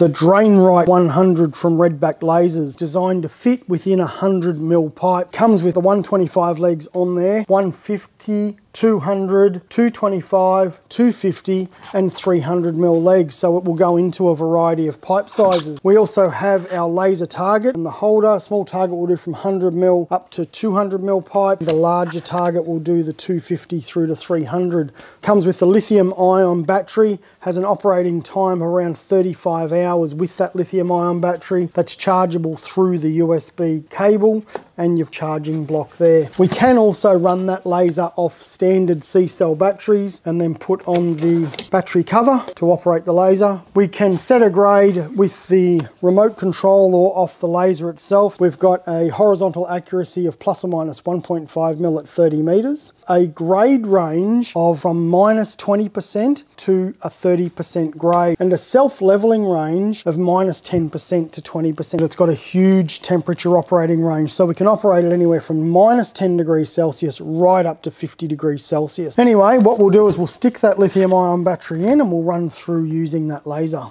the DrainRight 100 from Redback Lasers, designed to fit within a 100 mil pipe. Comes with the 125 legs on there, 150 200, 225, 250 and 300 mil legs so it will go into a variety of pipe sizes. We also have our laser target and the holder. Small target will do from 100 mil up to 200 mil pipe. The larger target will do the 250 through to 300. Comes with the lithium ion battery, has an operating time around 35 hours with that lithium ion battery that's chargeable through the USB cable and your charging block there. We can also run that laser off standard C-cell batteries and then put on the battery cover to operate the laser. We can set a grade with the remote control or off the laser itself. We've got a horizontal accuracy of plus or minus 1.5 mil at 30 meters, a grade range of from minus 20% to a 30% grade and a self-leveling range of minus 10% to 20%. It's got a huge temperature operating range so we can operate it anywhere from minus 10 degrees Celsius right up to 50 degrees Celsius. Anyway, what we'll do is we'll stick that lithium ion battery in and we'll run through using that laser.